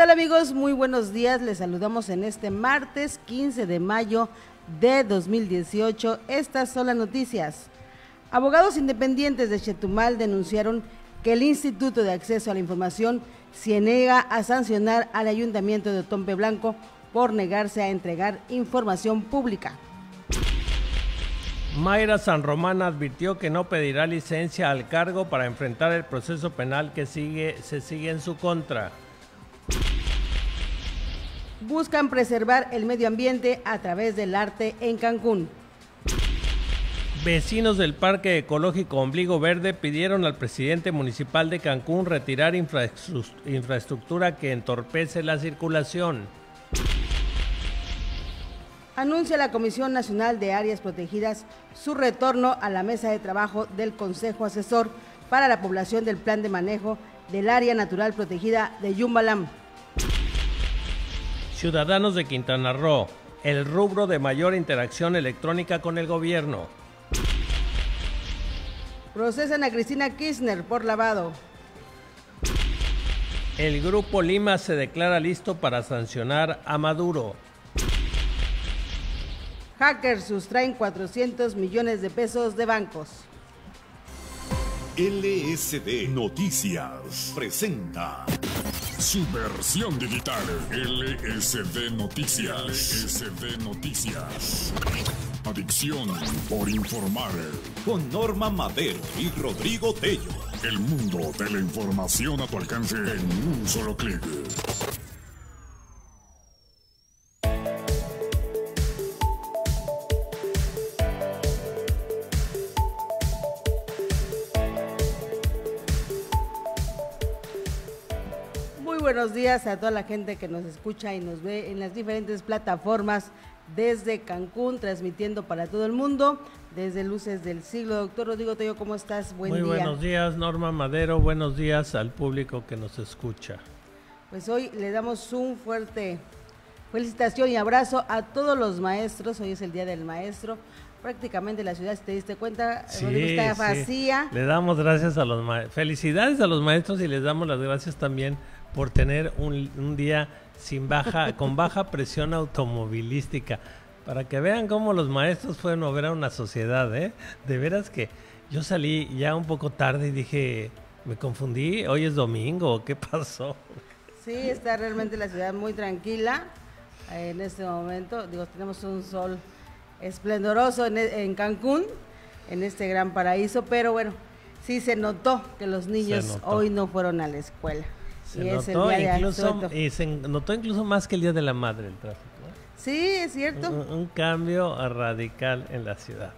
¿Qué tal amigos? Muy buenos días. Les saludamos en este martes 15 de mayo de 2018. Estas son las noticias. Abogados independientes de Chetumal denunciaron que el Instituto de Acceso a la Información se niega a sancionar al Ayuntamiento de Otompe Blanco por negarse a entregar información pública. Mayra San Román advirtió que no pedirá licencia al cargo para enfrentar el proceso penal que sigue, se sigue en su contra. Buscan preservar el medio ambiente a través del arte en Cancún. Vecinos del Parque Ecológico Ombligo Verde pidieron al presidente municipal de Cancún retirar infraestructura que entorpece la circulación. Anuncia la Comisión Nacional de Áreas Protegidas su retorno a la mesa de trabajo del Consejo Asesor para la población del Plan de Manejo del Área Natural Protegida de Yumbalam. Ciudadanos de Quintana Roo, el rubro de mayor interacción electrónica con el gobierno. Procesan a Cristina Kirchner por lavado. El Grupo Lima se declara listo para sancionar a Maduro. Hackers sustraen 400 millones de pesos de bancos. LSD Noticias presenta su versión digital. LSD Noticias. LSD Noticias. Adicción por informar. Con Norma Madero y Rodrigo Tello. El mundo de la información a tu alcance en un solo clic. Buenos días a toda la gente que nos escucha y nos ve en las diferentes plataformas desde Cancún, transmitiendo para todo el mundo, desde Luces del Siglo. Doctor Rodrigo Tello, ¿cómo estás? Buen Muy buenos días, Norma Madero. Buenos días al público que nos escucha. Pues hoy le damos un fuerte felicitación y abrazo a todos los maestros. Hoy es el Día del Maestro. Prácticamente la ciudad, si te diste cuenta, está vacía. Le damos gracias a los maestros. Felicidades a los maestros y les damos las gracias también por tener un, un día sin baja, con baja presión automovilística. Para que vean cómo los maestros pueden mover a una sociedad, ¿eh? De veras que yo salí ya un poco tarde y dije, me confundí, hoy es domingo, ¿qué pasó? Sí, está realmente la ciudad muy tranquila en este momento. Digo, tenemos un sol esplendoroso en, en Cancún, en este gran paraíso, pero bueno, sí se notó que los niños hoy no fueron a la escuela. Se notó incluso, y se notó incluso más que el Día de la Madre el tráfico. ¿eh? Sí, es cierto. Un, cambio radical en la ciudad.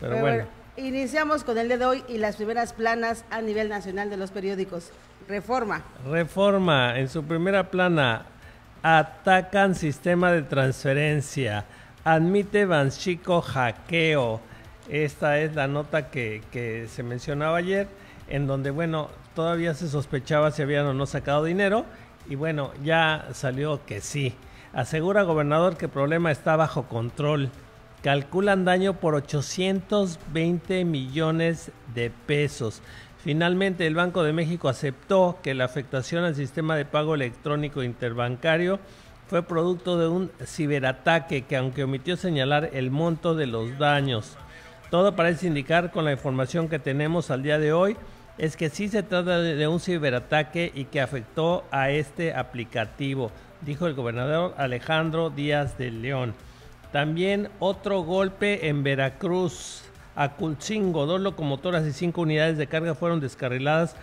Pero, bueno. Iniciamos con el día de hoy y las primeras planas a nivel nacional de los periódicos. Reforma. Reforma, en su primera plana, atacan sistema de transferencia, admite Banchico hackeo. Esta es la nota que, que se mencionaba ayer, en donde, bueno, todavía se sospechaba si habían o no sacado dinero y bueno, ya salió que sí. Asegura gobernador que el problema está bajo control. Calculan daño por 820 millones de pesos. Finalmente, el Banco de México aceptó que la afectación al sistema de pago electrónico interbancario fue producto de un ciberataque que aunque omitió señalar el monto de los daños. Todo parece indicar con la información que tenemos al día de hoy es que sí se trata de un ciberataque y que afectó a este aplicativo, dijo el gobernador Alejandro Díaz de León. También otro golpe en Veracruz. A Culcingo, dos locomotoras y cinco unidades de carga fueron descarriladas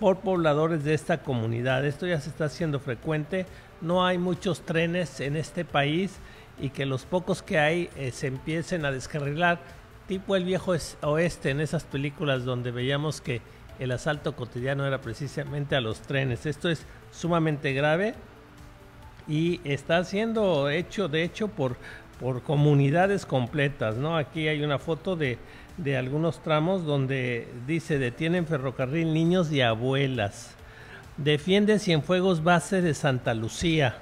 por pobladores de esta comunidad. Esto ya se está haciendo frecuente. No hay muchos trenes en este país y que los pocos que hay eh, se empiecen a descarrilar, tipo el viejo oeste en esas películas donde veíamos que el asalto cotidiano era precisamente a los trenes. Esto es sumamente grave y está siendo hecho, de hecho, por, por comunidades completas, ¿no? Aquí hay una foto de, de algunos tramos donde dice detienen ferrocarril niños y abuelas. Defiende Cienfuegos base de Santa Lucía.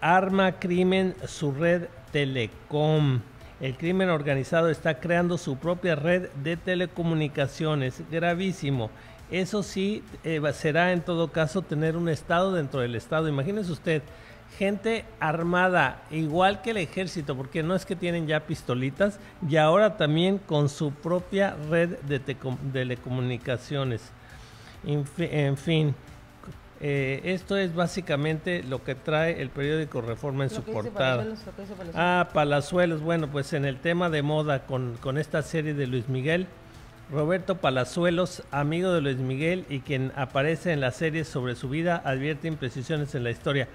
Arma crimen su red Telecom. El crimen organizado está creando su propia red de telecomunicaciones. Gravísimo. Eso sí, eh, será en todo caso tener un Estado dentro del Estado. Imagínese usted, gente armada, igual que el ejército, porque no es que tienen ya pistolitas, y ahora también con su propia red de telecomunicaciones. En fin, eh, esto es básicamente lo que trae el periódico Reforma en su portada. ah, Palazuelos. Bueno, pues en el tema de moda con, con esta serie de Luis Miguel, Roberto Palazuelos, amigo de Luis Miguel y quien aparece en la serie sobre su vida, advierte imprecisiones en la historia.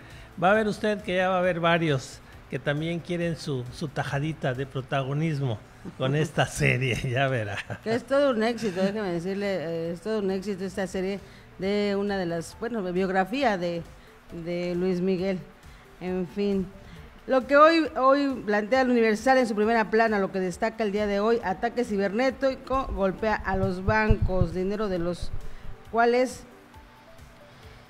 Va a ver usted que ya va a haber varios que también quieren su, su tajadita de protagonismo con esta serie, ya verá. Es todo un éxito, déjeme decirle, eh, es todo un éxito esta serie de una de las, bueno, biografía de, de Luis Miguel. En fin, lo que hoy, hoy plantea el Universal en su primera plana, lo que destaca el día de hoy, ataque cibernético, golpea a los bancos, dinero de los cuales,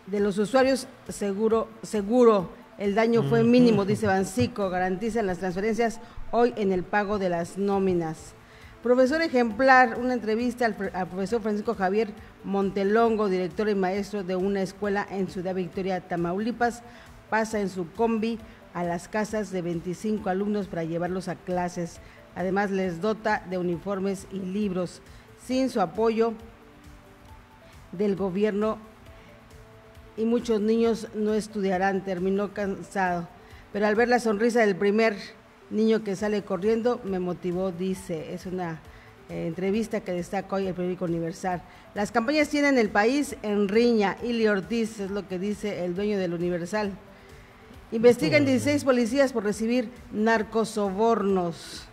de los usuarios seguro, seguro, el daño fue mínimo, dice Bancico, garantizan las transferencias hoy en el pago de las nóminas. Profesor ejemplar, una entrevista al, profesor Francisco Javier Montelongo, director y maestro de una escuela en Ciudad Victoria, Tamaulipas, pasa en su combi a las casas de 25 alumnos para llevarlos a clases. Además, les dota de uniformes y libros. Sin su apoyo del gobierno y muchos niños no estudiarán, terminó cansado. Pero al ver la sonrisa del primer niño que sale corriendo me motivó, dice. Es una eh, entrevista que destaca hoy el periódico Universal. Las campañas tienen el país en riña. Ili Ortiz es lo que dice el dueño del Universal. Investigan 16 policías por recibir narcosobornos.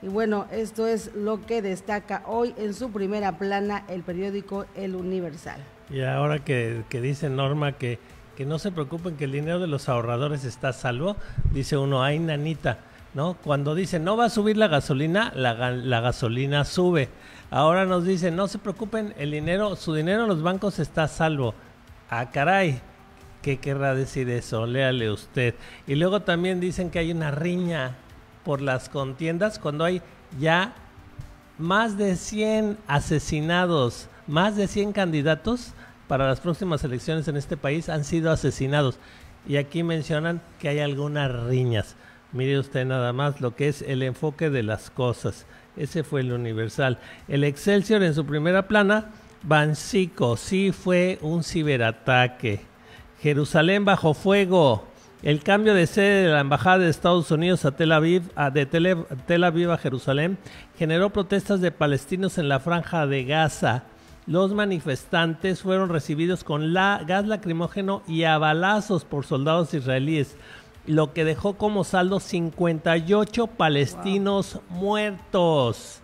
Y bueno, esto es lo que destaca hoy en su primera plana el periódico El Universal. Y ahora que, que dice Norma que, que no se preocupen que el dinero de los ahorradores está salvo, dice uno, ay nanita, ¿no? Cuando dicen no va a subir la gasolina, la, gasolina sube. Ahora nos dicen no se preocupen, el dinero, su dinero en los bancos está a salvo. Ah, caray, ¿qué querrá decir eso? Léale usted. Y luego también dicen que hay una riña por las contiendas cuando hay ya más de 100 asesinados, más de 100 candidatos para las próximas elecciones en este país han sido asesinados. Y aquí mencionan que hay algunas riñas. Mire usted nada más lo que es el enfoque de las cosas. Ese fue el universal. El Excelsior en su primera plana, Bancico, sí fue un ciberataque. Jerusalén bajo fuego. El cambio de sede de la Embajada de Estados Unidos a Tel Aviv, a de Tel Aviv a Jerusalén, generó protestas de palestinos en la franja de Gaza. Los manifestantes fueron recibidos con la, gas lacrimógeno y a balazos por soldados israelíes lo que dejó como saldo 58 palestinos muertos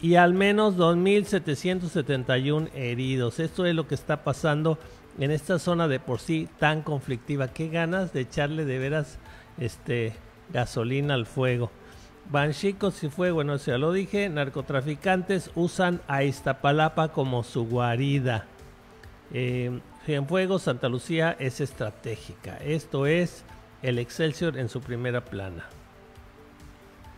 y al menos 2.771 heridos. Esto es lo que está pasando en esta zona de por sí tan conflictiva. Qué ganas de echarle de veras este gasolina al fuego. Banchicos y fuego, bueno, ya lo dije, narcotraficantes usan a Iztapalapa como su guarida. Eh, en fuego, Santa Lucía es estratégica. Esto es el Excelsior en su primera plana.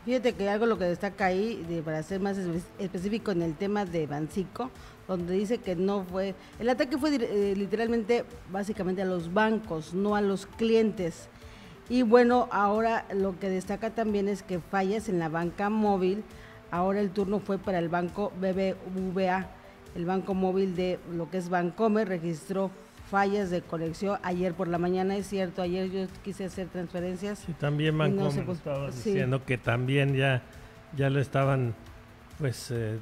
Fíjate que algo lo que destaca ahí, para ser más específico en el tema de Bancico, donde dice que no fue, el ataque fue eh, literalmente, básicamente a los bancos, no a los clientes. Y bueno, ahora lo que destaca también es que fallas en la banca móvil, ahora el turno fue para el banco BBVA, el banco móvil de lo que es Bancomer, registró fallas de conexión ayer por la mañana, es cierto, ayer yo quise hacer transferencias. Sí, también Bancomer estaba diciendo que también ya, ya lo estaban, pues eh,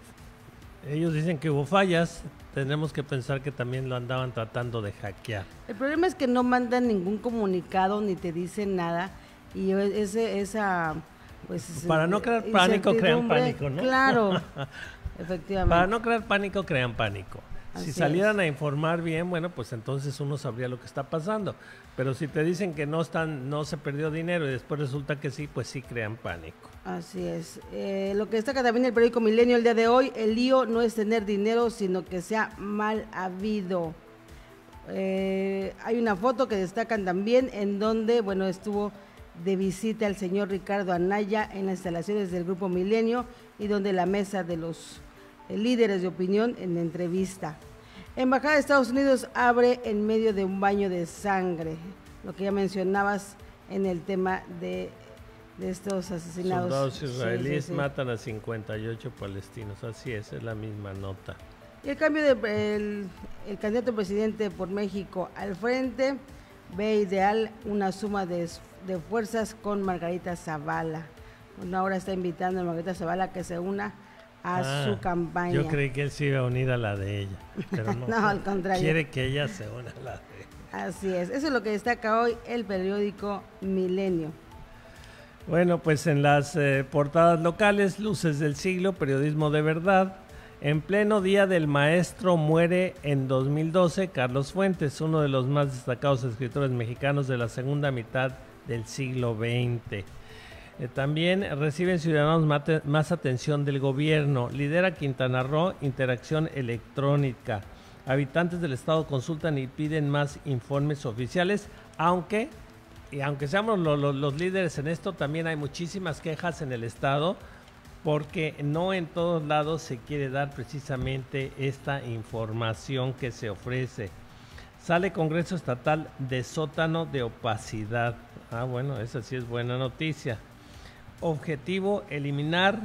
ellos dicen que hubo fallas, tenemos que pensar que también lo andaban tratando de hackear. El problema es que no mandan ningún comunicado ni te dicen nada y ese, esa... Pues, Para no crear pánico, crean pánico, ¿no? Claro, efectivamente. Para no crear pánico, crean pánico si salieran a informar bien, bueno, pues entonces uno sabría lo que está pasando. Pero si te dicen que no están, no se perdió dinero y después resulta que sí, pues sí crean pánico. Así es. Eh, lo que destaca también el periódico Milenio el día de hoy, el lío no es tener dinero, sino que sea mal habido. Eh, hay una foto que destacan también en donde, bueno, estuvo de visita el señor Ricardo Anaya en las instalaciones del Grupo Milenio y donde la mesa de los líderes de opinión en entrevista. Embajada de Estados Unidos abre en medio de un baño de sangre, lo que ya mencionabas en el tema de, estos asesinados. Soldados israelíes matan a 58 palestinos, así es, es la misma nota. Y el cambio de el, candidato presidente por México al frente ve ideal una suma de, de fuerzas con Margarita Zavala. Bueno, ahora está invitando a Margarita Zavala que se una a su ah, campaña. Yo creí que él se iba a unir a la de ella, pero no, al contrario. Quiere que ella se una a la de ella. Así es, eso es lo que destaca hoy el periódico Milenio. Bueno, pues en las eh, portadas locales, Luces del Siglo, Periodismo de Verdad, en pleno día del maestro muere en 2012 Carlos Fuentes, uno de los más destacados escritores mexicanos de la segunda mitad del siglo XX. Eh, también reciben ciudadanos más atención del gobierno. Lidera Quintana Roo interacción electrónica. Habitantes del estado consultan y piden más informes oficiales, aunque, y aunque seamos los líderes en esto, también hay muchísimas quejas en el estado porque no en todos lados se quiere dar precisamente esta información que se ofrece. Sale Congreso Estatal de sótano de opacidad. Ah, bueno, esa sí es buena noticia. Objetivo, eliminar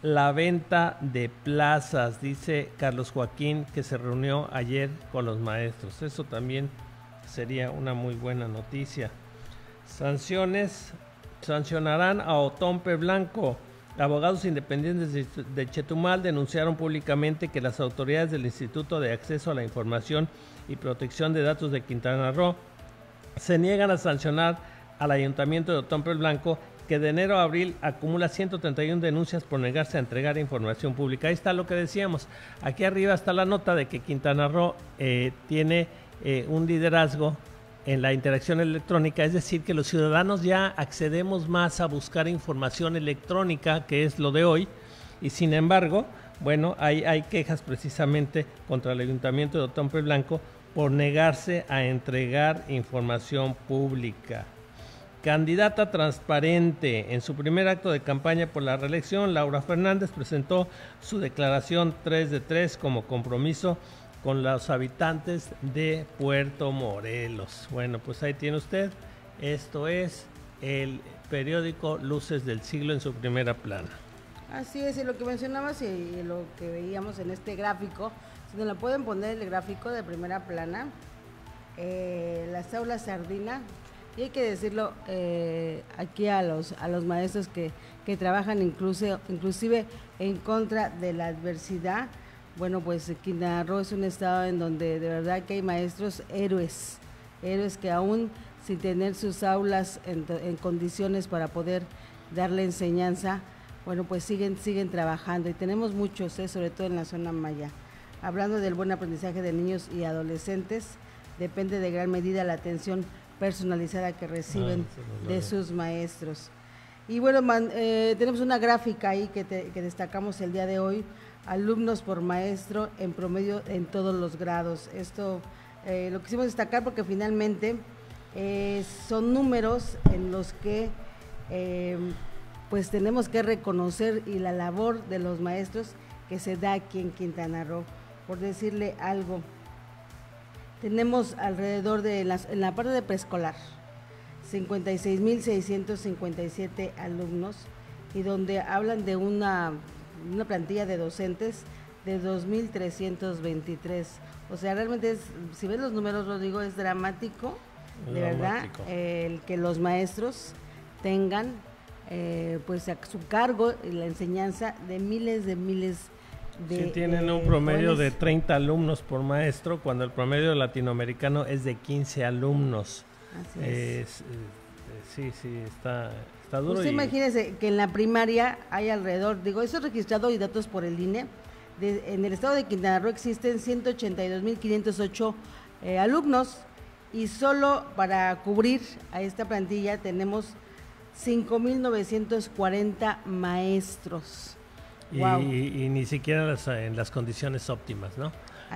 la venta de plazas, dice Carlos Joaquín, que se reunió ayer con los maestros. Eso también sería una muy buena noticia. Sanciones, sancionarán a Otompe Blanco Abogados independientes de Chetumal denunciaron públicamente que las autoridades del Instituto de Acceso a la Información y Protección de Datos de Quintana Roo se niegan a sancionar al Ayuntamiento de Otompe Blanco que de enero a abril acumula 131 denuncias por negarse a entregar información pública. Ahí está lo que decíamos. Aquí arriba está la nota de que Quintana Roo eh, tiene eh, un liderazgo en la interacción electrónica, es decir, que los ciudadanos ya accedemos más a buscar información electrónica, que es lo de hoy, y sin embargo, bueno, hay, quejas precisamente contra el Ayuntamiento de Otompe Blanco por negarse a entregar información pública. Candidata transparente. En su primer acto de campaña por la reelección, Laura Fernández presentó su declaración 3 de 3 como compromiso con los habitantes de Puerto Morelos. Bueno, pues ahí tiene usted. Esto es el periódico Luces del Siglo en su primera plana. Así es, y lo que mencionabas y lo que veíamos en este gráfico, si nos lo pueden poner el gráfico de primera plana, eh, las aulas sardina, y hay que decirlo eh, aquí a los, a los maestros que, que trabajan incluso, inclusive en contra de la adversidad, bueno, pues Quintana Roo es un estado en donde de verdad que hay maestros héroes, héroes que aún sin tener sus aulas en, condiciones para poder darle enseñanza, bueno, pues siguen, siguen trabajando y tenemos muchos, ¿eh? sobre todo en la zona maya. Hablando del buen aprendizaje de niños y adolescentes, depende de gran medida la atención personalizada que reciben ah, de sus maestros. Y bueno, eh, tenemos una gráfica ahí que, que destacamos el día de hoy alumnos por maestro en promedio en todos los grados. Esto eh, lo quisimos destacar porque finalmente eh, son números en los que eh, pues tenemos que reconocer y la labor de los maestros que se da aquí en Quintana Roo. Por decirle algo, tenemos alrededor de las, en la parte de preescolar 56.657 alumnos y donde hablan de una una plantilla de docentes de 2.323. O sea, realmente es, si ves los números, lo digo, es dramático, de verdad, el que los maestros tengan eh, pues a su cargo la enseñanza de miles de miles de... Sí, tienen un promedio de 30 alumnos por maestro, cuando el promedio latinoamericano es de 15 alumnos. Así es. Eh, sí, sí, está, Usted imagínese que en la primaria hay alrededor, digo, eso es registrado y datos por el INE. en el estado de Quintana Roo existen 182.508 eh, alumnos y solo para cubrir a esta plantilla tenemos 5.940 maestros. Y, y, ni siquiera en las condiciones óptimas, ¿no?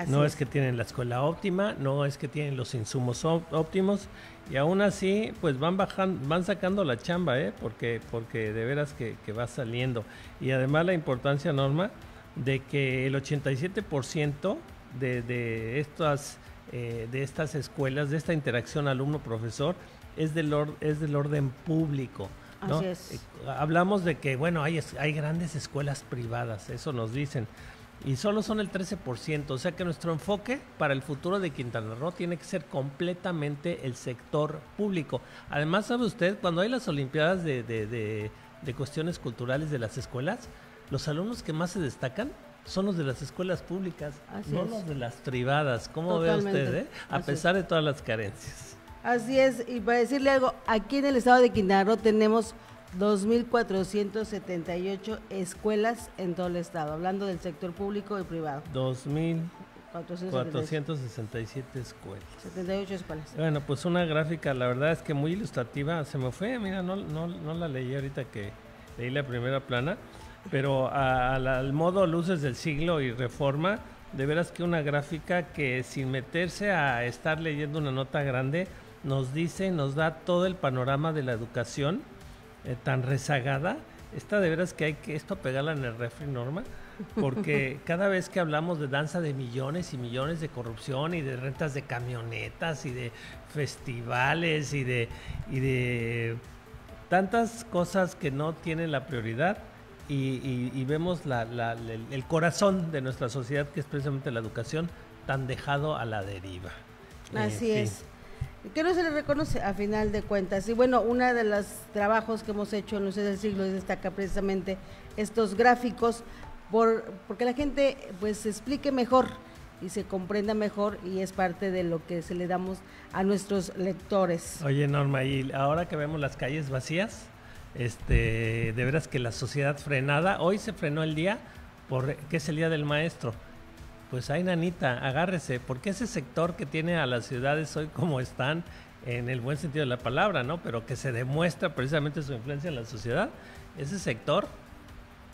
no es. que tienen la escuela óptima, no es que tienen los insumos óptimos y aún así pues van bajando, van sacando la chamba, ¿eh? Porque, porque de veras que, va saliendo. Y además la importancia, Norma, de que el 87% de, de estas, eh, de estas escuelas, de esta interacción alumno-profesor, es del, es del orden público. ¿No? Así es. Eh, Hablamos de que, bueno, hay, hay grandes escuelas privadas, eso nos dicen, y solo son el 13%, o sea que nuestro enfoque para el futuro de Quintana Roo tiene que ser completamente el sector público. Además, ¿sabe usted? Cuando hay las Olimpiadas de, de- de- de cuestiones culturales de las escuelas, los alumnos que más se destacan son los de las escuelas públicas, Así no es. los de las privadas. ¿Cómo ve usted? eh? A Así pesar de todas las carencias. Así es, y para decirle algo, aquí en el estado de Quintana Roo tenemos 2.478 escuelas en todo el estado, hablando del sector público y privado. 478 2.467 escuelas. 78 escuelas. Bueno, pues una gráfica, la verdad es que muy ilustrativa. Se me fue, mira, no, no, no la leí ahorita que leí la primera plana, pero a- a la- al modo luces del siglo y reforma, de veras que una gráfica que sin meterse a estar leyendo una nota grande, nos dice, nos da todo el panorama de la educación eh, tan rezagada. Esta de veras que hay que esto pegarla en el refri, Norma, porque cada vez que hablamos de danza de millones y millones de corrupción y de rentas de camionetas y de festivales y de, y de tantas cosas que no tienen la prioridad y, y- y vemos la- la- el, el corazón de nuestra sociedad, que es precisamente la educación, tan dejado a la deriva. Así es. Que no se le reconoce a final de cuentas. Y bueno, uno de los trabajos que hemos hecho en Luces del Siglo es destacar precisamente estos gráficos por, porque la gente pues se explique mejor y se comprenda mejor y es parte de lo que se le damos a nuestros lectores. Oye, Norma, y ahora que vemos las calles vacías, este, de veras que la sociedad frenada, hoy se frenó el día, por, que es el día del maestro. Pues ay, nanita, agárrese, porque ese sector que tiene a las ciudades hoy como están, en el buen sentido de la palabra, ¿no? Pero que se demuestra precisamente su influencia en la sociedad, ese sector,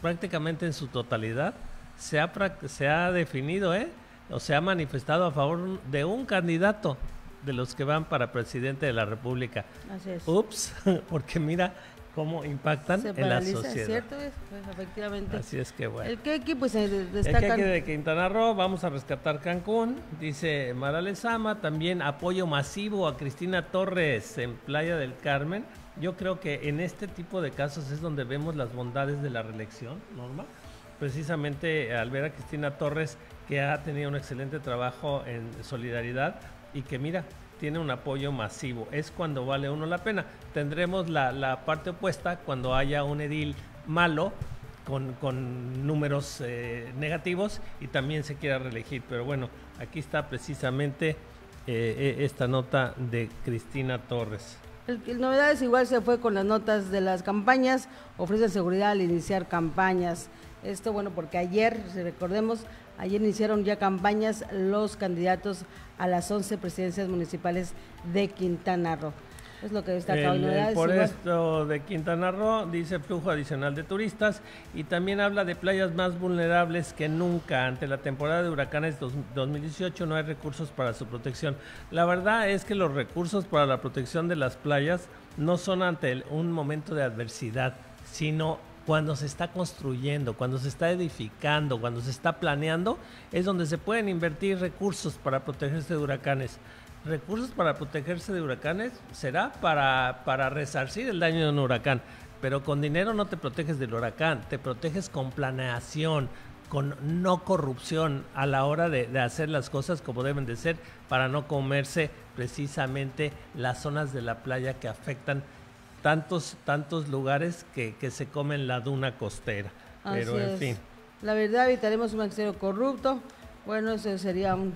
prácticamente en su totalidad, se ha, se ha definido, ¿eh? O se ha manifestado a favor de un candidato de los que van para presidente de la República. Así es. Ups, porque mira cómo impactan se en la sociedad. ¿cierto? Es- pues, efectivamente. Así es que bueno. El Keki pues se El destacan que de Quintana Roo, vamos a rescatar Cancún, dice Mara Lezama, también apoyo masivo a Cristina Torres en Playa del Carmen. Yo creo que en este tipo de casos es donde vemos las bondades de la reelección, Norma. Precisamente al ver a Cristina Torres, que ha tenido un excelente trabajo en solidaridad y que mira, tiene un apoyo masivo. Es cuando vale uno la pena. Tendremos la, la parte opuesta cuando haya un edil malo con, con números eh, negativos y también se quiera reelegir. Pero bueno, aquí está precisamente eh, eh, esta nota de Cristina Torres. El, el novedades igual se fue con las notas de las campañas, ofrecen seguridad al iniciar campañas. Esto bueno porque ayer, si recordemos, ayer iniciaron ya campañas los candidatos a las 11 presidencias municipales de Quintana Roo. Es lo que destaca hoy El- por esto de Quintana Roo dice flujo adicional de turistas y también habla de playas más vulnerables que nunca. Ante la temporada de huracanes dos- 2018 no hay recursos para su protección. La verdad es que los recursos para la protección de las playas no son ante el- un momento de adversidad, sino cuando se está construyendo, cuando se está edificando, cuando se está planeando, es donde se pueden invertir recursos para protegerse de huracanes. Recursos para protegerse de huracanes será para, para resarcir el daño de un huracán, pero con dinero no te proteges del huracán, te proteges con planeación, con no corrupción a la hora de, de hacer las cosas como deben de ser para no comerse precisamente las zonas de la playa que afectan tantos, tantos lugares que, que se comen la duna costera. Pero en es. fin. La verdad, evitaremos un magisterio corrupto. Bueno, eso sería un,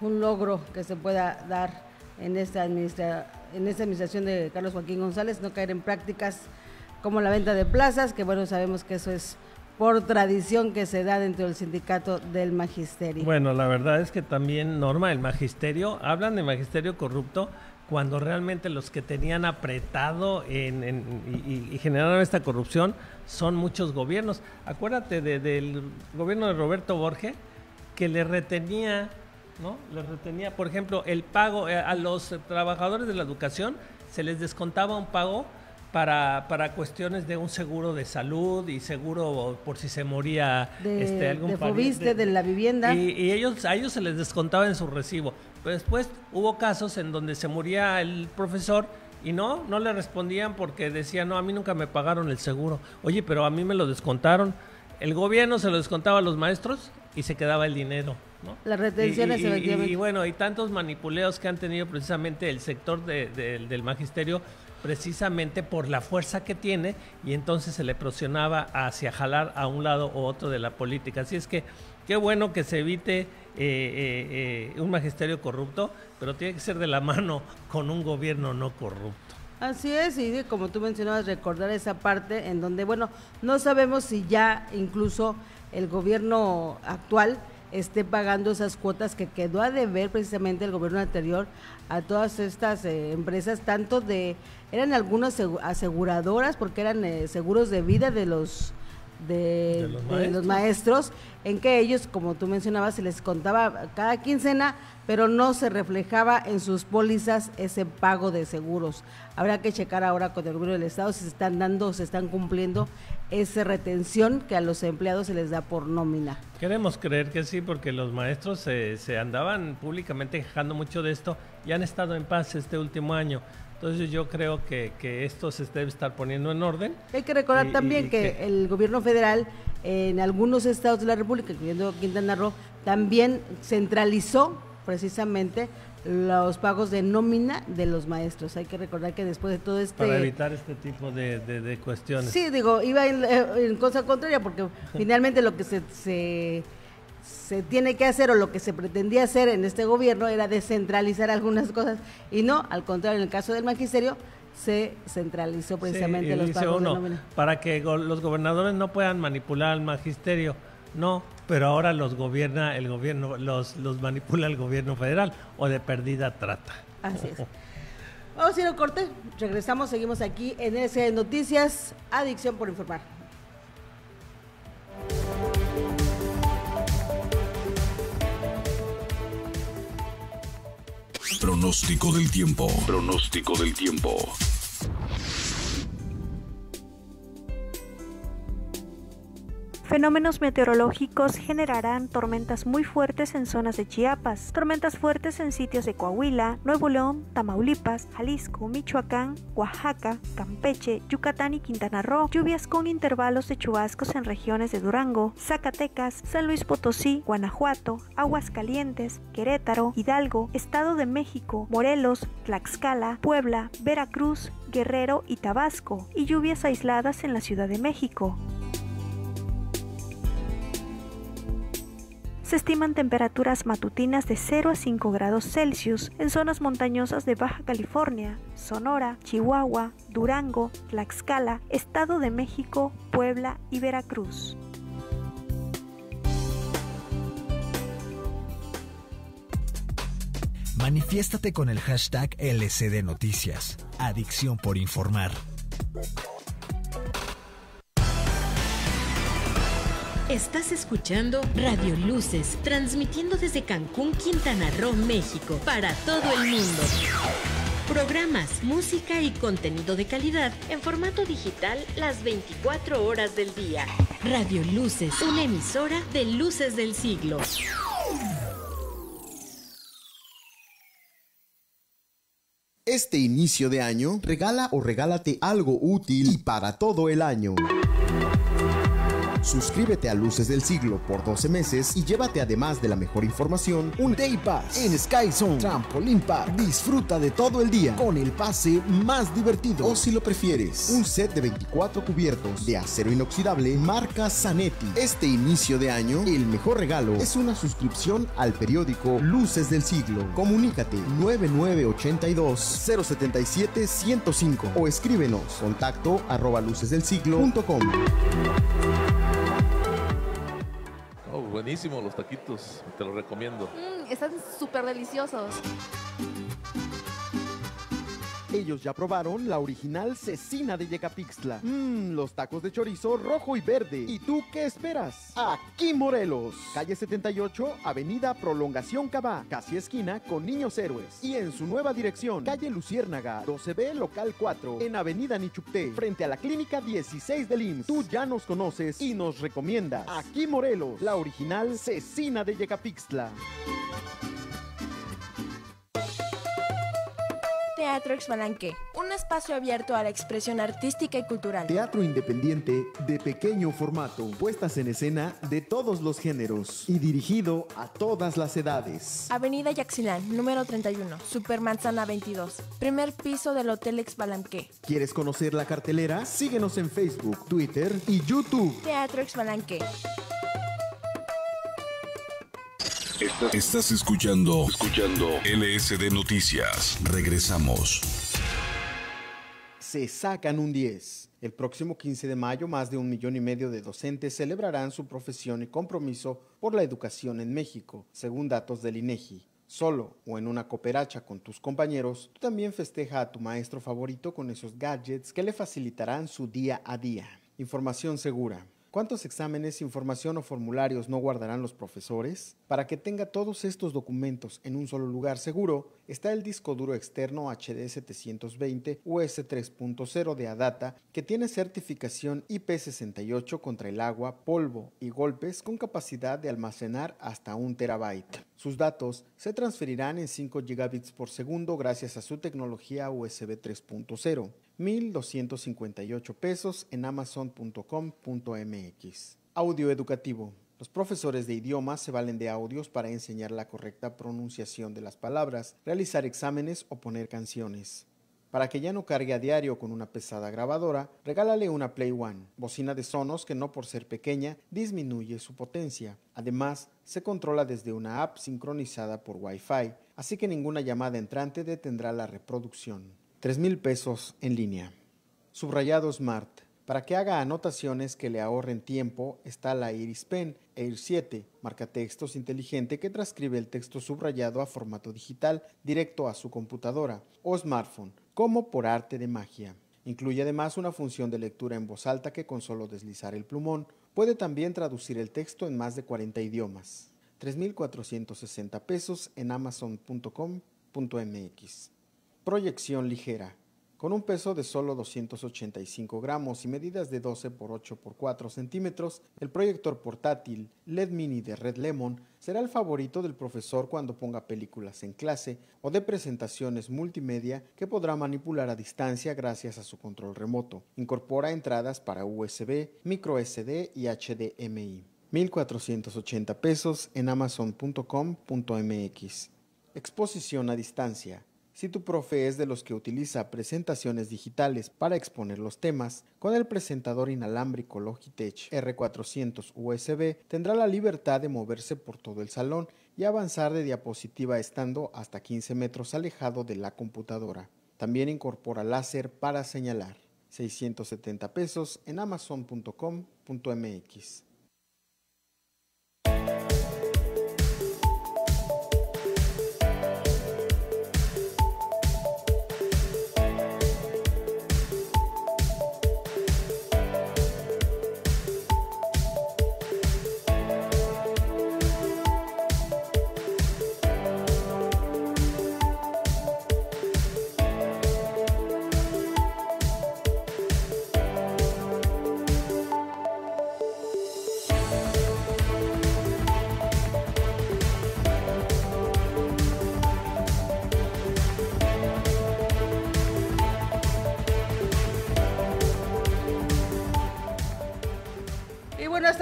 un logro que se pueda dar en esta, administra, en esta administración de Carlos Joaquín González, no caer en prácticas como la venta de plazas, que bueno, sabemos que eso es por tradición que se da dentro del sindicato del magisterio. Bueno, la verdad es que también, Norma, el magisterio, hablan de magisterio corrupto cuando realmente los que tenían apretado en, en- y, y- generaron esta corrupción son muchos gobiernos. Acuérdate de- del gobierno de Roberto Borge, que le retenía, ¿no? Le retenía, por ejemplo, el pago eh, a los trabajadores de la educación, se les descontaba un pago para, para cuestiones de un seguro de salud y seguro por si se moría De, este, algún de pariente. Fobiste, de la vivienda. Y, y ellos, a ellos se les descontaba en su recibo. Pero después hubo casos en donde se moría el profesor y no, no le respondían porque decían, no, a mí nunca me pagaron el seguro. Oye, pero a mí me lo descontaron. El gobierno se lo descontaba a los maestros y se quedaba el dinero. ¿no? Las retenciones, Y- y- y- bueno, y tantos manipuleos que han tenido precisamente el sector de- de- del magisterio precisamente por la fuerza que tiene y entonces se le presionaba hacia jalar a un lado u otro de la política. Así es que qué bueno que se evite eh, eh, eh, un magisterio corrupto, pero tiene que ser de la mano con un gobierno no corrupto. Así es, y como tú mencionabas, recordar esa parte en donde, bueno, no sabemos si ya incluso el gobierno actual esté pagando esas cuotas que quedó a deber precisamente el gobierno anterior a todas estas empresas, tanto de, eran algunas segu- aseguradoras, porque eran eh, seguros de vida de los de, De los de los maestros, en que ellos, como tú mencionabas, se les contaba cada quincena, pero no se reflejaba en sus pólizas ese pago de seguros. Habrá que checar ahora con el gobierno del Estado si se están dando, se están cumpliendo esa retención que a los empleados se les da por nómina. Queremos creer que sí, porque los maestros se, se andaban públicamente quejando mucho de esto y han estado en paz este último año. Entonces yo creo que, que esto se debe estar poniendo en orden. Hay que recordar Y- también y que, que- el gobierno federal en algunos estados de la República, incluyendo Quintana Roo, también centralizó precisamente los pagos de nómina de los maestros. Hay que recordar que después de todo este... Para evitar este tipo de, de- de cuestiones. Sí, digo, iba en, eh, en cosa contraria porque finalmente lo que se, se, se tiene que hacer o lo que se pretendía hacer en este gobierno era descentralizar algunas cosas y no, al contrario, en el caso del magisterio se centralizó precisamente Sí, los pagos uno, de para que go- los gobernadores no puedan manipular al magisterio. No, pero ahora los gobierna el gobierno, los, los manipula el gobierno federal o de perdida trata. Así es. Vamos a ir a corte, regresamos, seguimos aquí en ese Noticias, Adicción por Informar. Pronóstico del tiempo. Pronóstico del tiempo. Fenómenos meteorológicos generarán tormentas muy fuertes en zonas de Chiapas, tormentas fuertes en sitios de Coahuila, Nuevo León, Tamaulipas, Jalisco, Michoacán, Oaxaca, Campeche, Yucatán y Quintana Roo, lluvias con intervalos de chubascos en regiones de Durango, Zacatecas, San Luis Potosí, Guanajuato, Aguascalientes, Querétaro, Hidalgo, Estado de México, Morelos, Tlaxcala, Puebla, Veracruz, Guerrero y Tabasco, y lluvias aisladas en la Ciudad de México. Se estiman temperaturas matutinas de 0 a 5 grados Celsius en zonas montañosas de Baja California, Sonora, Chihuahua, Durango, Tlaxcala, Estado de México, Puebla y Veracruz. Manifiéstate con el hashtag LCD Noticias. Adicción por informar. Estás escuchando Radio Luces, transmitiendo desde Cancún, Quintana Roo, México, para todo el mundo. Programas, música y contenido de calidad en formato digital las 24 horas del día. Radio Luces, una emisora de Luces del Siglo. Este inicio de año, regala o regálate algo útil y para todo el año. Suscríbete a Luces del Siglo por 12 meses y llévate además de la mejor información un Day Pass en Sky Zone Trampoline Park. Disfruta de todo el día con el pase más divertido. O si lo prefieres, un set de 24 cubiertos de acero inoxidable marca Zanetti. Este inicio de año, el mejor regalo es una suscripción al periódico Luces del Siglo. Comunícate 9982 077 105 o escríbenos contacto arroba. Buenísimo los taquitos, te los recomiendo. Mm, están súper deliciosos. Ellos ya probaron la original cecina de Yecapixtla. Mmm, los tacos de chorizo rojo y verde. ¿Y tú qué esperas? Aquí Morelos, calle 78, avenida Prolongación Cabá, casi esquina con Niños Héroes. Y en su nueva dirección, calle Luciérnaga, 12B, local 4, en avenida Nichupté, frente a la clínica 16 del IMSS. Tú ya nos conoces y nos recomiendas. Aquí Morelos, la original cecina de Yecapixtla. Teatro Exbalanque, un espacio abierto a la expresión artística y cultural. Teatro independiente de pequeño formato, puestas en escena de todos los géneros y dirigido a todas las edades. Avenida Yaxilán, número 31, Supermanzana 22, primer piso del Hotel Exbalanque. ¿Quieres conocer la cartelera? Síguenos en Facebook, Twitter y YouTube. Teatro Exbalanque. Estás escuchando, escuchando LSD Noticias. Regresamos. Se sacan un 10. El próximo 15 de mayo, más de un millón y medio de docentes celebrarán su profesión y compromiso por la educación en México, según datos del INEGI. Solo o en una cooperacha con tus compañeros, tú también festeja a tu maestro favorito con esos gadgets que le facilitarán su día a día. Información segura. ¿Cuántos exámenes, información o formularios no guardarán los profesores? Para que tenga todos estos documentos en un solo lugar seguro, está el disco duro externo HD 720 US 3.0 de ADATA que tiene certificación IP68 contra el agua, polvo y golpes con capacidad de almacenar hasta un terabyte. Sus datos se transferirán en 5 gigabits por segundo gracias a su tecnología USB 3.0. 1.258 pesos en amazon.com.mx. Audio educativo. Los profesores de idiomas se valen de audios para enseñar la correcta pronunciación de las palabras, realizar exámenes o poner canciones. Para que ya no cargue a diario con una pesada grabadora, regálale una Play One, bocina de sonos que no por ser pequeña disminuye su potencia. Además, se controla desde una app sincronizada por Wi-Fi, así que ninguna llamada entrante detendrá la reproducción. 3 mil pesos en línea. Subrayado Smart. Para que haga anotaciones que le ahorren tiempo, está la Iris Pen Air 7, marca textos inteligente que transcribe el texto subrayado a formato digital directo a su computadora o smartphone, como por arte de magia. Incluye además una función de lectura en voz alta que con solo deslizar el plumón puede también traducir el texto en más de 40 idiomas. 3.460 pesos en amazon.com.mx. Proyección ligera. Con un peso de solo 285 gramos y medidas de 12 por 8 por 4 centímetros, el proyector portátil LED Mini de Red Lemon será el favorito del profesor cuando ponga películas en clase o de presentaciones multimedia que podrá manipular a distancia gracias a su control remoto. Incorpora entradas para USB, micro SD y HDMI. 1.480 pesos en amazon.com.mx. Exposición a distancia. Si tu profe es de los que utiliza presentaciones digitales para exponer los temas, con el presentador inalámbrico Logitech R400 USB tendrá la libertad de moverse por todo el salón y avanzar de diapositiva estando hasta 15 metros alejado de la computadora. También incorpora láser para señalar. 670 pesos en amazon.com.mx.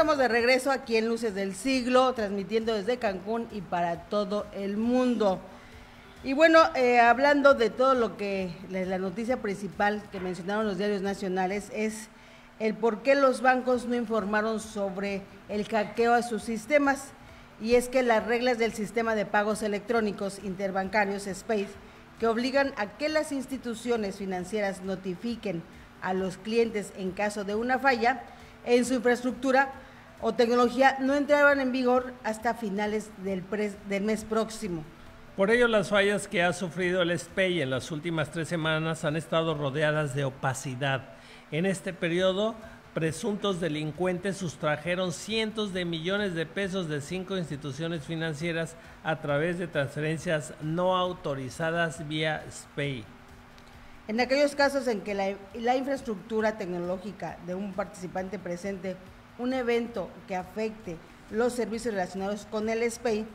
estamos de regreso aquí en Luces del Siglo, transmitiendo desde Cancún y para todo el mundo. Y bueno, eh, hablando de todo lo que la, noticia principal que mencionaron los diarios nacionales es el por qué los bancos no informaron sobre el hackeo a sus sistemas. Y es que las reglas del sistema de pagos electrónicos interbancarios SPACE, que obligan a que las instituciones financieras notifiquen a los clientes en caso de una falla, en su infraestructura o tecnología no entraban en vigor hasta finales del, del mes próximo. Por ello, las fallas que ha sufrido el SPEI en las últimas tres semanas han estado rodeadas de opacidad. En este periodo, presuntos delincuentes sustrajeron cientos de millones de pesos de cinco instituciones financieras a través de transferencias no autorizadas vía SPEI. En aquellos casos en que la, la, infraestructura tecnológica de un participante presente un evento que afecte los servicios relacionados con el SPEI,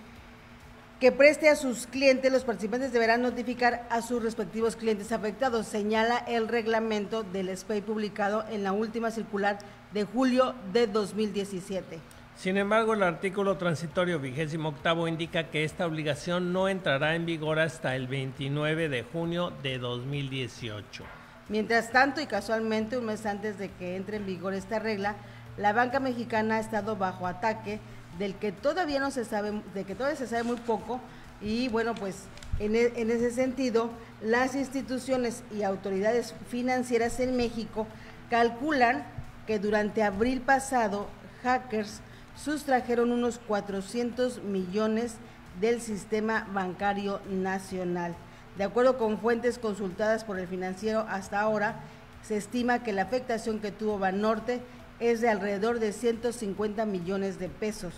que preste a sus clientes, los participantes deberán notificar a sus respectivos clientes afectados, señala el reglamento del SPEI publicado en la última circular de julio de 2017. Sin embargo, el artículo transitorio vigésimo octavo indica que esta obligación no entrará en vigor hasta el 29 de junio de 2018. Mientras tanto, y casualmente un mes antes de que entre en vigor esta regla, la banca mexicana ha estado bajo ataque del que todavía no se sabe, de que todavía se sabe muy poco y bueno, pues en, e, en, ese sentido, las instituciones y autoridades financieras en México calculan que durante abril pasado hackers sustrajeron unos 400 millones del sistema bancario nacional. De acuerdo con fuentes consultadas por el financiero hasta ahora, se estima que la afectación que tuvo Banorte es de alrededor de 150 millones de pesos.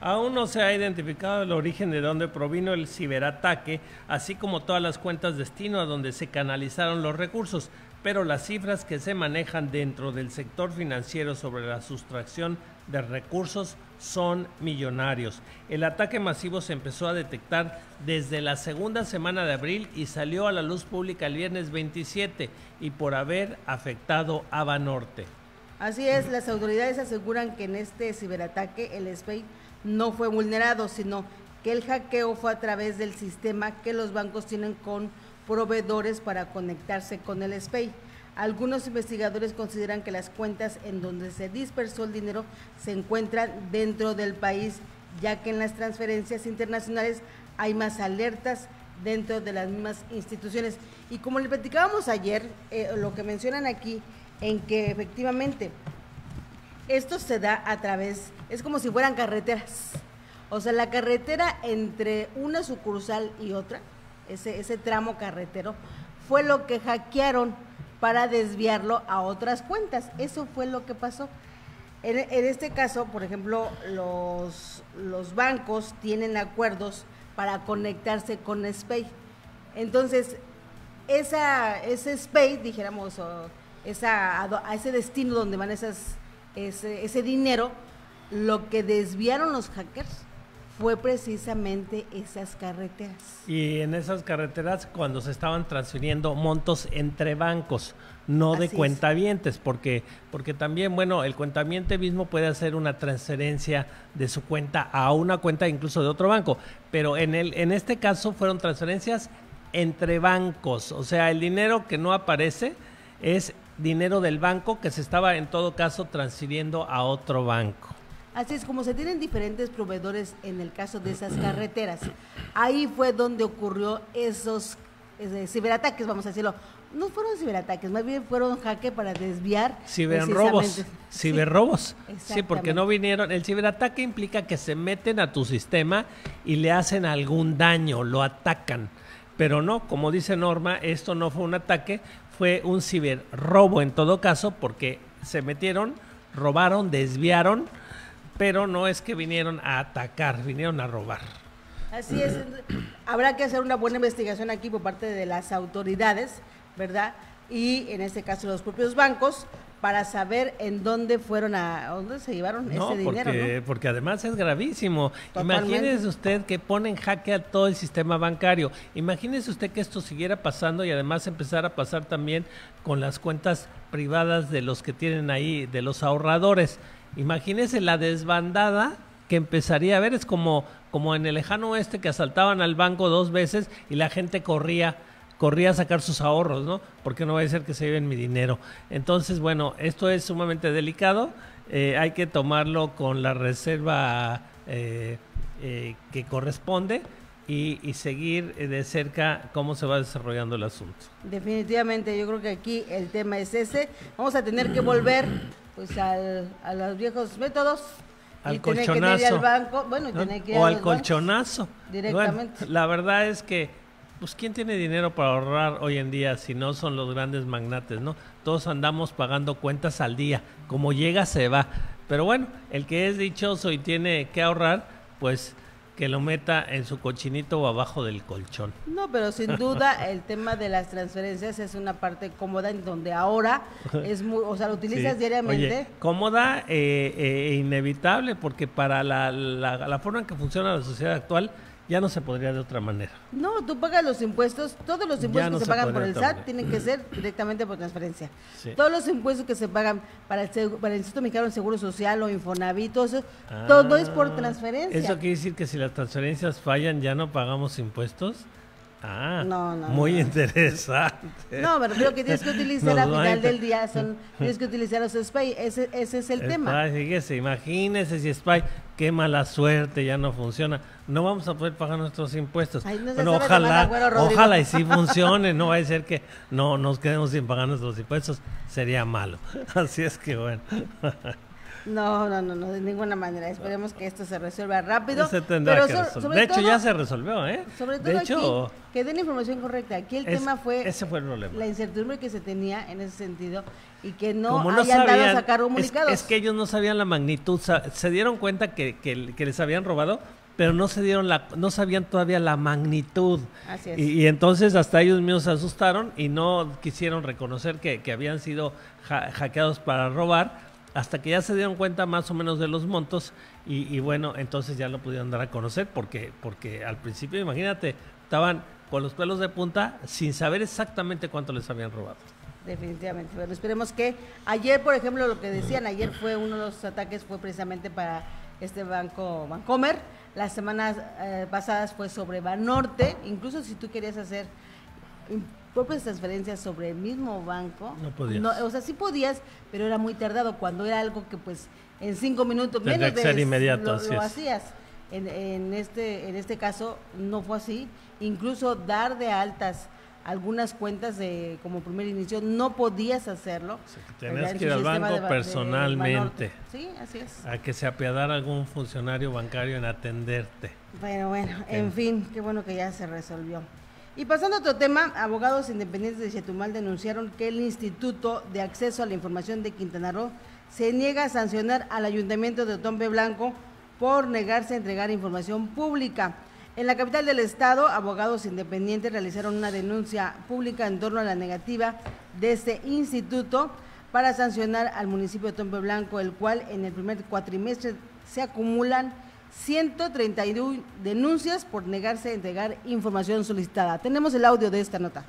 Aún no se ha identificado el origen de dónde provino el ciberataque, así como todas las cuentas destino a donde se canalizaron los recursos, pero las cifras que se manejan dentro del sector financiero sobre la sustracción de recursos son millonarios. El ataque masivo se empezó a detectar desde la segunda semana de abril y salió a la luz pública el viernes 27 y por haber afectado a Banorte. Así es, las autoridades aseguran que en este ciberataque el SPEI no fue vulnerado, sino que el hackeo fue a través del sistema que los bancos tienen con proveedores para conectarse con el SPEI. Algunos investigadores consideran que las cuentas en donde se dispersó el dinero se encuentran dentro del país, ya que en las transferencias internacionales hay más alertas dentro de las mismas instituciones. Y como le platicábamos ayer, eh, lo que mencionan aquí en que efectivamente esto se da a través, es como si fueran carreteras. O sea, la carretera entre una sucursal y otra, ese, ese tramo carretero, fue lo que hackearon para desviarlo a otras cuentas. Eso fue lo que pasó. En, este caso, por ejemplo, los, los bancos tienen acuerdos para conectarse con SPAY. Entonces, esa, ese SPAY, dijéramos, esa, a, ese destino donde van esas, ese, ese dinero, lo que desviaron los hackers fue precisamente esas carreteras. Y en esas carreteras cuando se estaban transfiriendo montos entre bancos, no de cuentavientes, porque porque también, bueno, el cuentaviente mismo puede hacer una transferencia de su cuenta a una cuenta incluso de otro banco, pero en el en este caso fueron transferencias entre bancos, o sea, el dinero que no aparece es dinero del banco que se estaba en todo caso transfiriendo a otro banco. Así es, como se tienen diferentes proveedores en el caso de esas carreteras, ahí fue donde ocurrió esos ciberataques, vamos a decirlo. No fueron ciberataques, más bien fueron jaque para desviar. Ciberrobos. Ciberrobos. Sí, porque no vinieron. El ciberataque implica que se meten a tu sistema y le hacen algún daño, lo atacan. Pero no, como dice Norma, esto no fue un ataque, fue un ciberrobo en todo caso, porque se metieron, robaron, desviaron, pero no es que vinieron a atacar, vinieron a robar. Así es, habrá que hacer una buena investigación aquí por parte de las autoridades, ¿verdad? Y en este caso los propios bancos, para saber en dónde fueron a, dónde se llevaron ese dinero. ¿no? Porque además es gravísimo. Imagínese usted que ponen jaque a todo el sistema bancario. Imagínese usted que esto siguiera pasando y además empezara a pasar también con las cuentas privadas de los que tienen ahí, de los ahorradores. Imagínese la desbandada que empezaría a ver. Es como, como en el lejano oeste que asaltaban al banco dos veces y la gente corría corría a sacar sus ahorros, ¿no? Porque no va a ser que se lleven mi dinero. Entonces, bueno, esto es sumamente delicado. Eh, hay que tomarlo con la reserva eh, eh, que corresponde y, seguir de cerca cómo se va desarrollando el asunto. Definitivamente, yo creo que aquí el tema es ese. Vamos a tener que volver pues a los viejos métodos al colchonazo. al banco, bueno, que o al colchonazo. Directamente. la verdad es que, pues, ¿quién tiene dinero para ahorrar hoy en día si no son los grandes magnates, no? Todos andamos pagando cuentas al día. Como llega, se va. Pero bueno, el que es dichoso y tiene que ahorrar, pues que lo meta en su cochinito o abajo del colchón. No, pero sin duda el tema de las transferencias es una parte cómoda en donde ahora es muy, o sea, lo utilizas diariamente. cómoda e eh, inevitable porque para la, la forma en que funciona la sociedad actual, ya no se podría de otra manera. No, tú pagas los impuestos, todos los impuestos que se, pagan por el SAT tienen que ser directamente por transferencia. Todos los impuestos que se pagan para el, para el Instituto Mexicano de Seguro Social o Infonavit, todo eso, todo es por ah, transferencia. ¿Eso quiere decir que si las transferencias fallan ya no pagamos impuestos? Ah, no, no, muy interesante. No, pero creo que tienes que utilizar al final del día, son, tienes que utilizar los SPY, ese, ese es el tema. Fíjese, imagínese si SPY, qué mala suerte, ya no funciona. No vamos a poder pagar nuestros impuestos. bueno, ojalá, ojalá y sí funcione, no va a ser que no nos quedemos sin pagar nuestros impuestos, sería malo. Así es que bueno. No, no, no, no, de ninguna manera. Esperemos que esto se resuelva rápido. Se tendrá que resolver. De hecho, ya se resolvió, ¿eh? Sobre todo de hecho, aquí, que den información correcta. Aquí el tema fue, ese fue el problema. la incertidumbre que se tenía en ese sentido y que no, no hayan dado a sacar comunicados. Es, que ellos no sabían la magnitud, se dieron cuenta que, que, que les habían robado, pero no se dieron la, no sabían todavía la magnitud. Así es. Y, entonces hasta ellos mismos se asustaron y no quisieron reconocer que, que habían sido hackeados para robar hasta que ya se dieron cuenta más o menos de los montos y, bueno, entonces ya lo pudieron dar a conocer porque, porque al principio, imagínate, estaban con los pelos de punta sin saber exactamente cuánto les habían robado. Definitivamente. Bueno, esperemos que ayer, por ejemplo, lo que decían, ayer fue uno de los ataques fue precisamente para este banco Bancomer. Las semanas eh, pasadas fue sobre Banorte. Incluso si tú querías hacer propias transferencias sobre el mismo banco. No podías. o sea, sí podías, pero era muy tardado cuando era algo que pues en cinco minutos menos de ser inmediato, lo, hacías. En, en, este, en este caso no fue así. Incluso dar de altas algunas cuentas de como primer inicio no podías hacerlo. tenías que ir al banco personalmente. sí, así es. A que se apiadara algún funcionario bancario en atenderte. Bueno, bueno, en fin, qué bueno que ya se resolvió. Y pasando a otro tema, abogados independientes de Chetumal denunciaron que el Instituto de Acceso a la Información de Quintana Roo se niega a sancionar al Ayuntamiento de Otompe Blanco por negarse a entregar información pública. En la capital del estado, abogados independientes realizaron una denuncia pública en torno a la negativa de este instituto para sancionar al municipio de Otompe Blanco, el cual en el primer cuatrimestre se acumulan 131 denuncias por negarse a entregar información solicitada. Tenemos el audio de esta nota.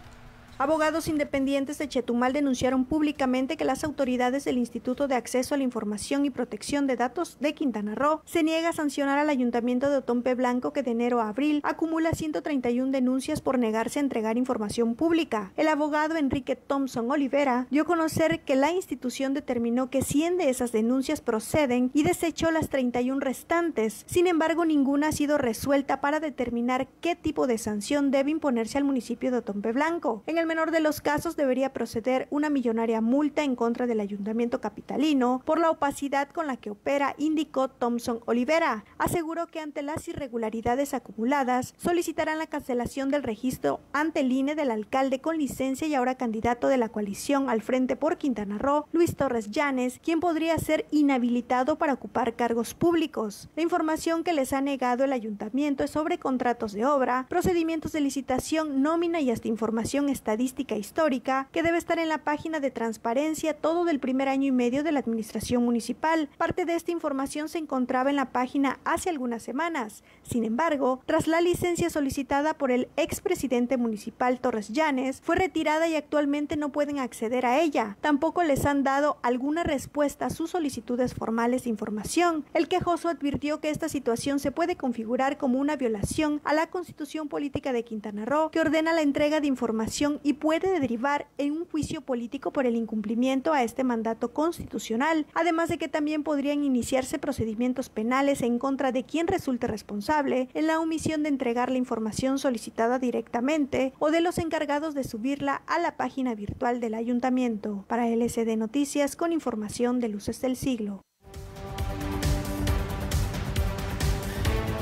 Abogados independientes de Chetumal denunciaron públicamente que las autoridades del Instituto de Acceso a la Información y Protección de Datos de Quintana Roo se niega a sancionar al Ayuntamiento de Otompe Blanco que de enero a abril acumula 131 denuncias por negarse a entregar información pública. El abogado Enrique Thompson Olivera dio a conocer que la institución determinó que 100 de esas denuncias proceden y desechó las 31 restantes. Sin embargo, ninguna ha sido resuelta para determinar qué tipo de sanción debe imponerse al municipio de Otompe Blanco. En el menor de los casos debería proceder una millonaria multa en contra del ayuntamiento capitalino por la opacidad con la que opera, indicó Thompson Olivera. Aseguró que ante las irregularidades acumuladas solicitarán la cancelación del registro ante el INE del alcalde con licencia y ahora candidato de la coalición al frente por Quintana Roo, Luis Torres Llanes, quien podría ser inhabilitado para ocupar cargos públicos. La información que les ha negado el ayuntamiento es sobre contratos de obra, procedimientos de licitación, nómina y hasta información estadística estadística histórica que debe estar en la página de transparencia todo del primer año y medio de la administración municipal. Parte de esta información se encontraba en la página hace algunas semanas. Sin embargo, tras la licencia solicitada por el expresidente municipal Torres Llanes, fue retirada y actualmente no pueden acceder a ella. Tampoco les han dado alguna respuesta a sus solicitudes formales de información. El quejoso advirtió que esta situación se puede configurar como una violación a la Constitución Política de Quintana Roo, que ordena la entrega de información y puede derivar en un juicio político por el incumplimiento a este mandato constitucional, además de que también podrían iniciarse procedimientos penales en contra de quien resulte responsable en la omisión de entregar la información solicitada directamente o de los encargados de subirla a la página virtual del ayuntamiento. Para LSD Noticias con información de Luces del Siglo.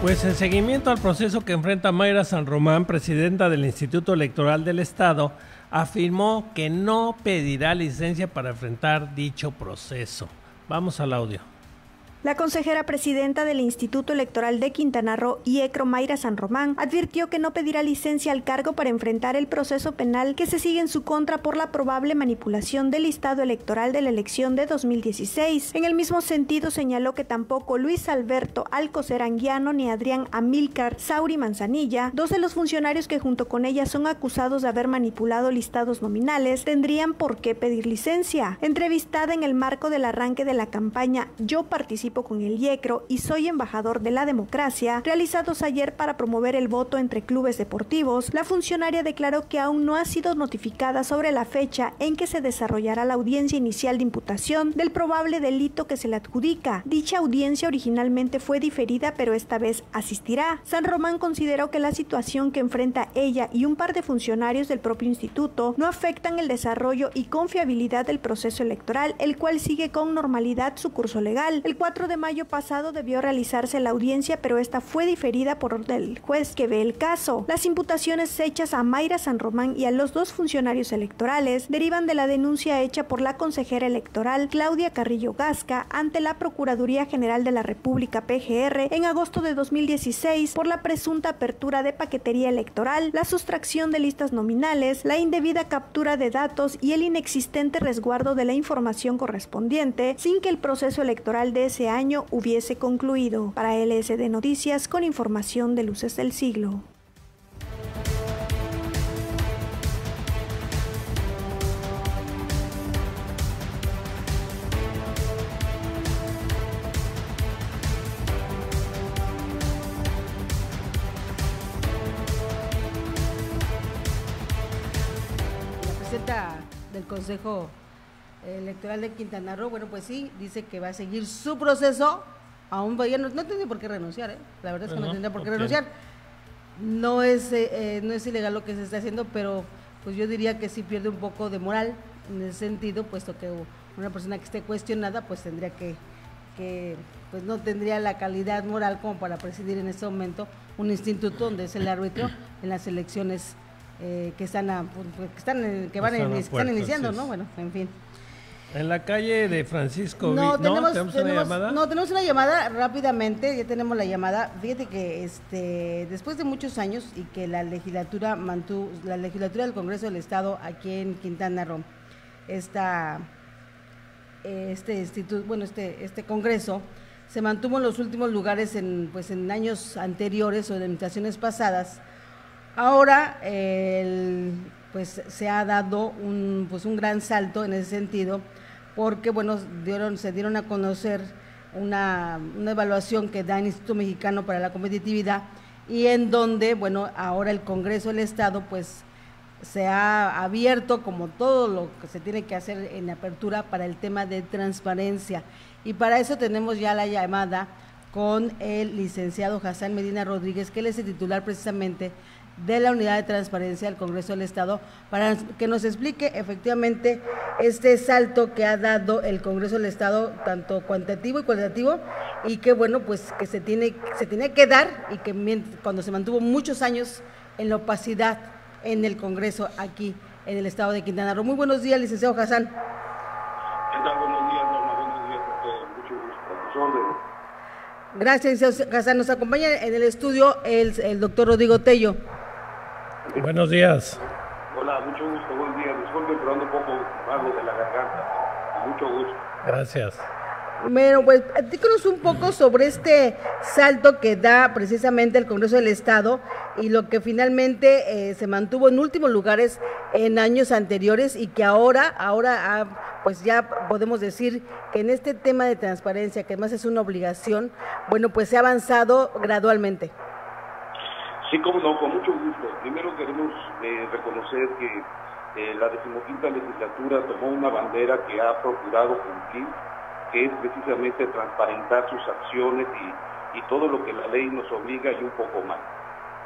Pues en seguimiento al proceso que enfrenta Mayra San Román, presidenta del Instituto Electoral del Estado, afirmó que no pedirá licencia para enfrentar dicho proceso. Vamos al audio. La consejera presidenta del Instituto Electoral de Quintana Roo, IECRO Mayra San Román, advirtió que no pedirá licencia al cargo para enfrentar el proceso penal que se sigue en su contra por la probable manipulación del listado electoral de la elección de 2016. En el mismo sentido, señaló que tampoco Luis Alberto Alcocer Anguiano ni Adrián Amílcar Sauri Manzanilla, dos de los funcionarios que junto con ella son acusados de haber manipulado listados nominales, tendrían por qué pedir licencia. Entrevistada en el marco del arranque de la campaña Yo participo con el IECRO y soy embajador de la democracia, realizados ayer para promover el voto entre clubes deportivos, la funcionaria declaró que aún no ha sido notificada sobre la fecha en que se desarrollará la audiencia inicial de imputación del probable delito que se le adjudica. Dicha audiencia originalmente fue diferida, pero esta vez asistirá. San Román consideró que la situación que enfrenta ella y un par de funcionarios del propio instituto no afectan el desarrollo y confiabilidad del proceso electoral, el cual sigue con normalidad su curso legal. El 4 de mayo pasado debió realizarse la audiencia, pero esta fue diferida por el juez que ve el caso. Las imputaciones hechas a Mayra San Román y a los dos funcionarios electorales derivan de la denuncia hecha por la consejera electoral Claudia Carrillo Gasca ante la Procuraduría General de la República PGR en agosto de 2016 por la presunta apertura de paquetería electoral, la sustracción de listas nominales, la indebida captura de datos y el inexistente resguardo de la información correspondiente sin que el proceso electoral de ese año hubiese concluido. Para LSD Noticias con información de Luces del Siglo. Del Consejo Electoral de Quintana Roo, bueno, pues sí, dice que va a seguir su proceso, aún vaya, no, no tiene por qué renunciar, ¿eh? la verdad es que no, tendría por qué renunciar. No es, eh, eh, no es ilegal lo que se está haciendo, pero pues yo diría que sí pierde un poco de moral en ese sentido, puesto que una persona que esté cuestionada, pues tendría que, que pues no tendría la calidad moral como para presidir en este momento un instituto donde es el árbitro en las elecciones eh, que están a- pues, que están en- que van a Están a iniciando. ¿no? Bueno, en fin. En la calle de Francisco Vi- No, tenemos, ¿Tenemos una llamada? no, tenemos una llamada rápidamente, ya tenemos la llamada. Fíjate que este después de muchos años y que la legislatura mantuvo, la legislatura del Congreso del Estado aquí en Quintana Roo, esta, este instituto, bueno, este, este congreso se mantuvo en los últimos lugares en, pues, en años anteriores o de administraciones pasadas. Ahora, el- pues se ha dado un, pues, un gran salto en ese sentido, porque bueno, se dieron a conocer una, una evaluación que da el Instituto Mexicano para la Competitividad y en donde, bueno, ahora el Congreso del Estado, pues se ha abierto como todo lo que se tiene que hacer en apertura para el tema de transparencia. Y para eso tenemos ya la llamada con el licenciado Hassan Medina Rodríguez, que él es el titular precisamente de la Unidad de Transparencia del Congreso del Estado, para que nos explique efectivamente este salto que ha dado el Congreso del Estado, tanto cuantitativo y cualitativo, y que bueno, pues que se tiene, se tiene que dar y que cuando se mantuvo muchos años en la opacidad en el Congreso aquí en el Estado de Quintana Roo. Muy buenos días, licenciado Hassan. ¿Qué tal? Buenos días, Norma. Buenos días a todos. Mucho gusto. A sus órdenes. Gracias, licenciado Hassan. Nos acompaña en el estudio el, el doctor Rodrigo Tello. Buenos días. Hola, mucho gusto. Buen día. Disculpen, pero ando un poco malo de la garganta. Mucho gusto. Gracias. Bueno, pues platícanos un poco sobre este salto que da precisamente el Congreso del Estado y lo que finalmente eh, se mantuvo en últimos lugares en años anteriores y que ahora, ahora ha- pues ya podemos decir que en este tema de transparencia, que además es una obligación, bueno, pues se ha avanzado gradualmente. Sí, como no, con mucho gusto. Primero queremos eh, reconocer que eh, la decimoquinta legislatura tomó una bandera que ha procurado cumplir, que es precisamente transparentar sus acciones y, y todo lo que la ley nos obliga y un poco más.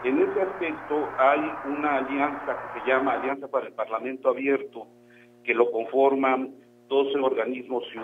En ese aspecto hay una alianza que se llama Alianza para el Parlamento Abierto, que lo conforman 12 organismos ciudadanos.